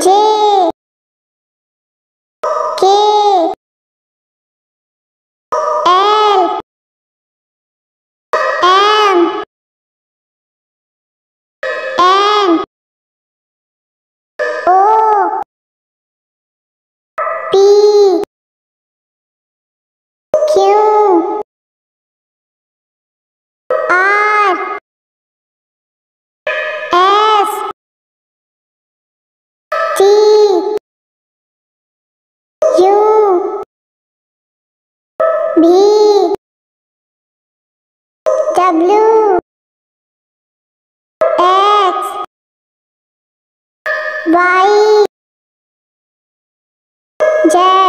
J U V W X Y Z